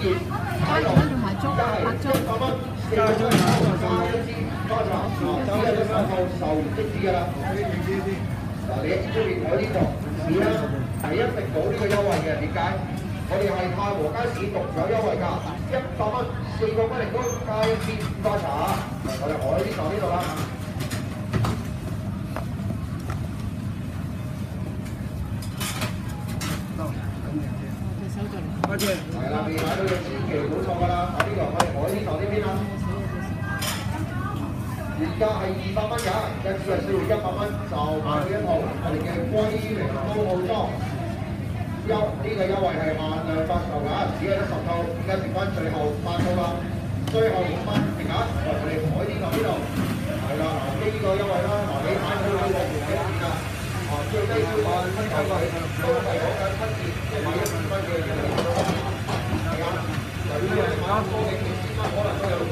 件喺度，而家係一百蚊，四個蚊加一支花茶，啊，只係一蚊後售完即止㗎啦。嗱，你出面我呢個市啦，係一直保呢個優惠嘅，點解？我哋係太和街市獨有優惠價，一百蚊四個蚊零工加一支花茶，我哋海呢度呢度啦。係啦，未買到嘅千祈唔好錯㗎啦！啊，呢個我哋海呢度呢邊啦，原價係二百蚊㗎，一次係需要一百蚊就買到一套我哋嘅龜苓膏套裝。優呢個優惠係限量發售㗎，只係得十套，而家剩翻最後八套啦，最後五蚊剩額，我哋海呢度呢度係啦，嗱呢個優惠啦，嗱你買到呢個幾錢啊？啊最低消費七九蚊，都係講緊七折，私今もだからよ。